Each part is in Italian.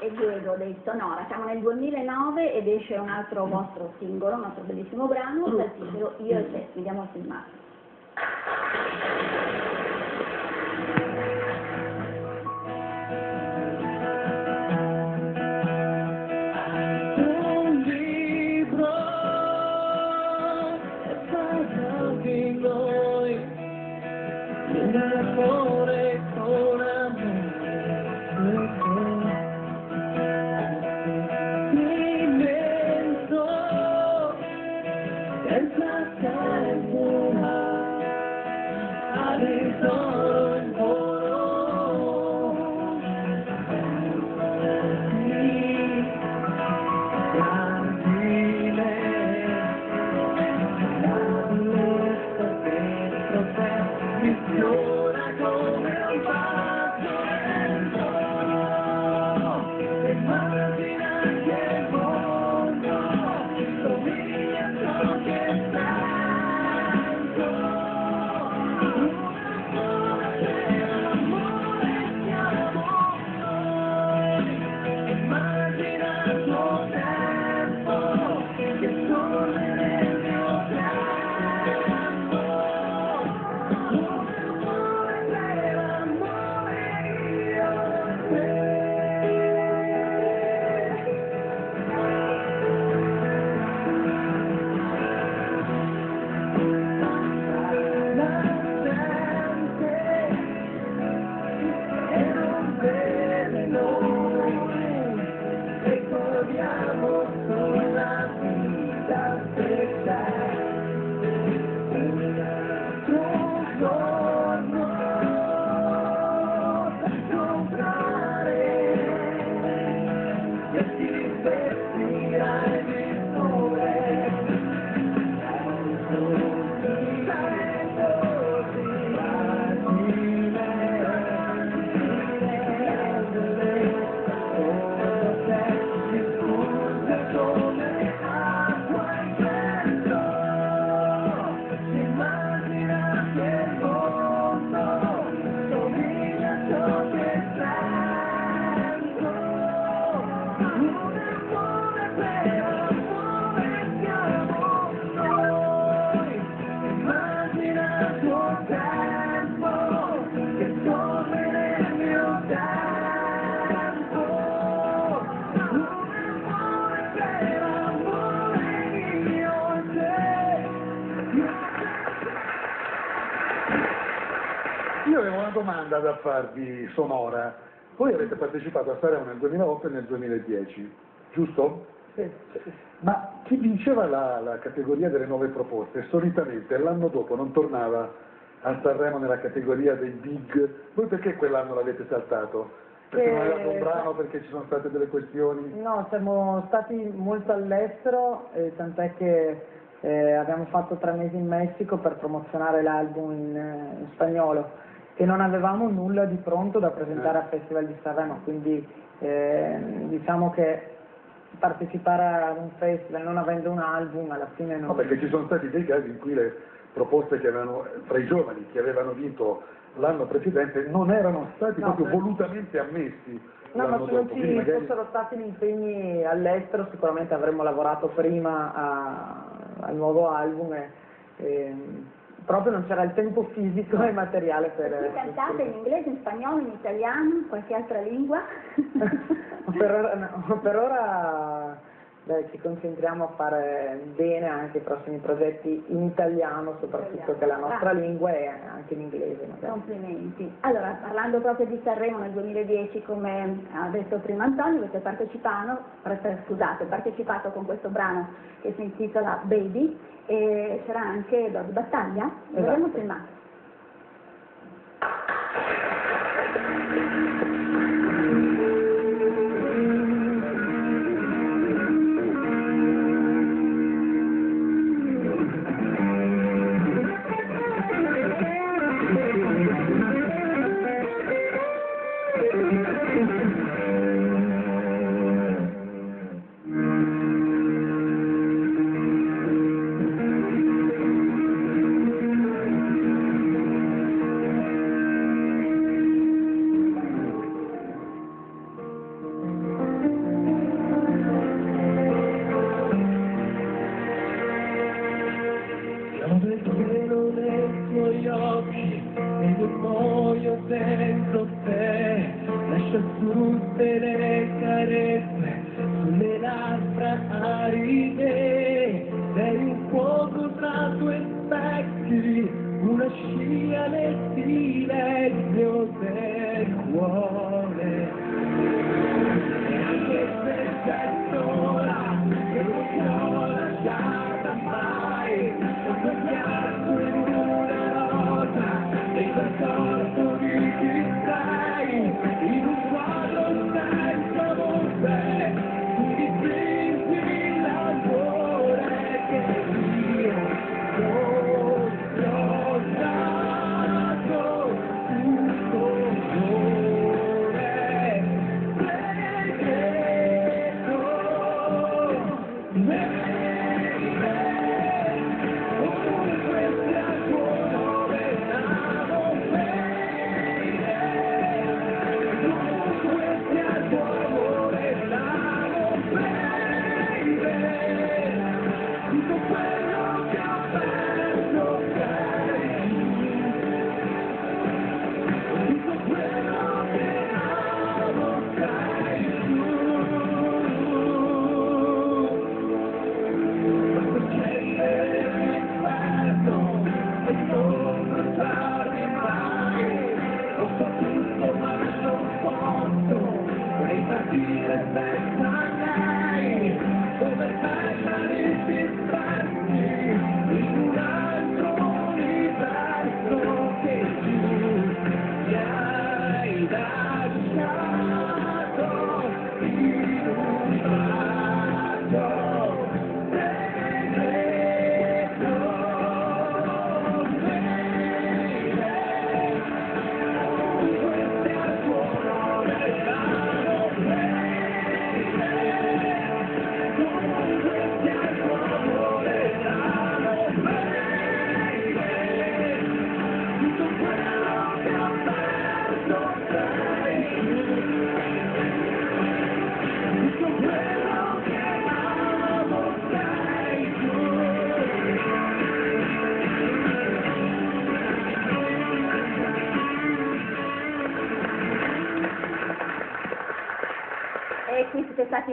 e Diego dei Sonora. Siamo nel 2009 ed esce un altro vostro singolo, un altro bellissimo brano dal titolo Io e te. Vediamo il filmato. time. Domanda da farvi sonora. Voi avete partecipato a Sanremo nel 2008 e nel 2010, giusto? Ma chi vinceva la, la categoria delle nuove proposte solitamente l'anno dopo non tornava a Sanremo nella categoria dei big. Voi perché quell'anno l'avete saltato? Perché non Eh, aveva un brano, perché ci sono state delle questioni? No, siamo stati molto all'estero, eh, tant'è che eh, abbiamo fatto tre mesi in Messico per promozionare l'album in, eh, in spagnolo e non avevamo nulla di pronto da presentare Eh. al Festival di Sanremo, quindi eh, diciamo che partecipare ad un festival non avendo un album alla fine non... No, perché ci sono stati dei casi in cui le proposte che avevano, tra i giovani che avevano vinto l'anno precedente non erano stati No, proprio eh. volutamente ammessi No, ma se non ci magari- fossero stati gli impegni all'estero sicuramente avremmo lavorato prima a- al nuovo album e, e proprio non c'era il tempo fisico e materiale per... Voi cantate in inglese, in spagnolo, in italiano, qualche altra lingua? per ora, no, per ora dai, ci concentriamo a fare bene anche i prossimi progetti in italiano, soprattutto che è la nostra lingua e anche in inglese magari. Complimenti. Allora, parlando proprio di Sanremo nel 2010, come ha detto prima Antonio, avete partecipato, scusate, partecipato con questo brano che si intitola Baby e c'era anche Dodi Battaglia. Vediamo Esatto. filmato. Scia nel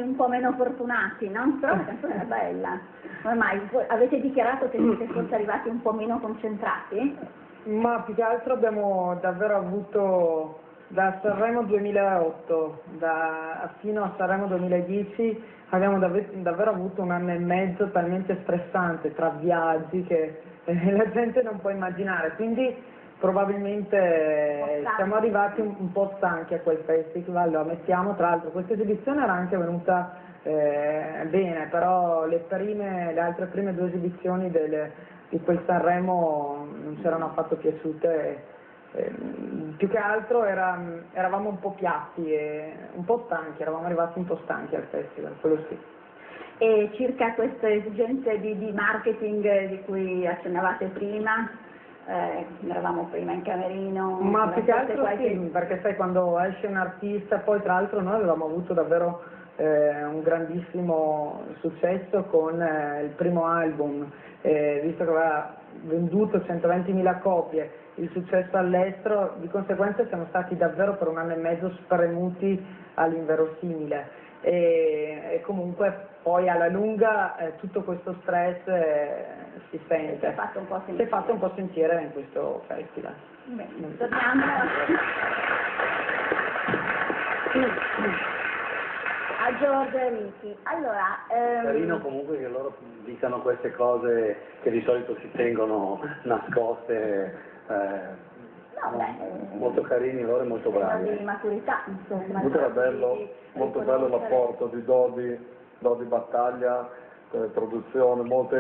un po' meno fortunati, no? Però la canzone era bella. Ormai avete dichiarato che siete forse arrivati un po' meno concentrati? Ma più che altro abbiamo davvero avuto da Sanremo 2008 da- fino a Sanremo 2010 abbiamo davve- davvero avuto un anno e mezzo talmente stressante tra viaggi che eh, la gente non può immaginare. Quindi probabilmente eh, siamo arrivati un, un po' stanchi a quel festival, lo ammettiamo. Tra l'altro questa esibizione era anche venuta eh, bene, però le, prime, le altre prime due esibizioni del- di quel Sanremo non ci erano affatto piaciute. ehm, più che altro era- eravamo un po' piatti e un po' stanchi, eravamo arrivati un po' stanchi al festival, quello sì. E circa queste esigenze di, di marketing eh, di cui accennavate prima, eh, eravamo prima in camerino, Ma più che altro qualche- sì, perché sai quando esce un artista, poi tra l'altro noi avevamo avuto davvero eh, un grandissimo successo con eh, il primo album, eh, visto che aveva venduto 120.000 copie, il successo all'estero, di conseguenza siamo stati davvero per un anno e mezzo spremuti all'inverosimile e, e comunque poi alla lunga eh, tutto questo stress eh, si sente. Si è fatto un po' Si è sentire. fatto un po' sentire in questo festival. Bene, torniamo a Giorgio e Ricky. Allora, ehm, Carino comunque che loro dicano queste cose che di solito si tengono nascoste, eh, no, beh, molto carini loro e molto bravi. di maturità, insomma. Molto bello, molto bello l'apporto di Dodi, Dodi Battaglia, eh, produzione molto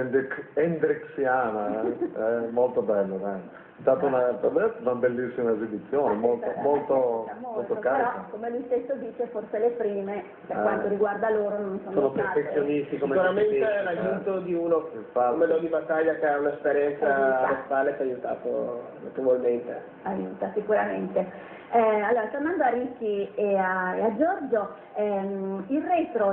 hendrixiana, eh, eh, molto bello, dai. È stata una, per me una bellissima esibizione, molto, molto, molto però, carica. come lui stesso dice, forse le prime, per Eh. quanto riguarda loro, non sono, Sono state perfezionisti come Sicuramente l'aiuto di uno Infatti. come Lodi Battaglia che ha un'esperienza alle spalle ci ha aiutato notevolmente. aiuta sicuramente. Eh, allora, tornando a Ricky e a, e a Giorgio, ehm, il retro